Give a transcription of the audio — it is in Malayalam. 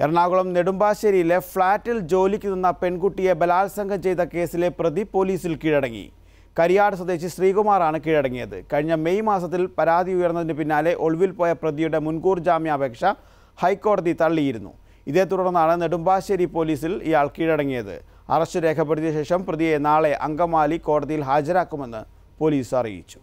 എറണാകുളം നെടുമ്പാശ്ശേരിയിലെ ഫ്ളാറ്റിൽ ജോലിക്ക് നിന്ന പെൺകുട്ടിയെ ബലാത്സംഗം ചെയ്ത കേസിലെ പ്രതി പോലീസിൽ കീഴടങ്ങി. കരിയാട് സ്വദേശി ശ്രീകുമാറാണ് കീഴടങ്ങിയത്. കഴിഞ്ഞ മെയ് മാസത്തിൽ പരാതി ഉയർന്നതിന് പിന്നാലെ ഒളിവിൽ പോയ പ്രതിയുടെ മുൻകൂർ ജാമ്യാപേക്ഷ ഹൈക്കോടതി തള്ളിയിരുന്നു. ഇതേ തുടർന്നാണ് നെടുമ്പാശ്ശേരി പോലീസിൽ ഇയാൾ കീഴടങ്ങിയത്. അറസ്റ്റ് രേഖപ്പെടുത്തിയ ശേഷം പ്രതിയെ നാളെ അങ്കമാലി കോടതിയിൽ ഹാജരാക്കുമെന്ന് പോലീസ് അറിയിച്ചു.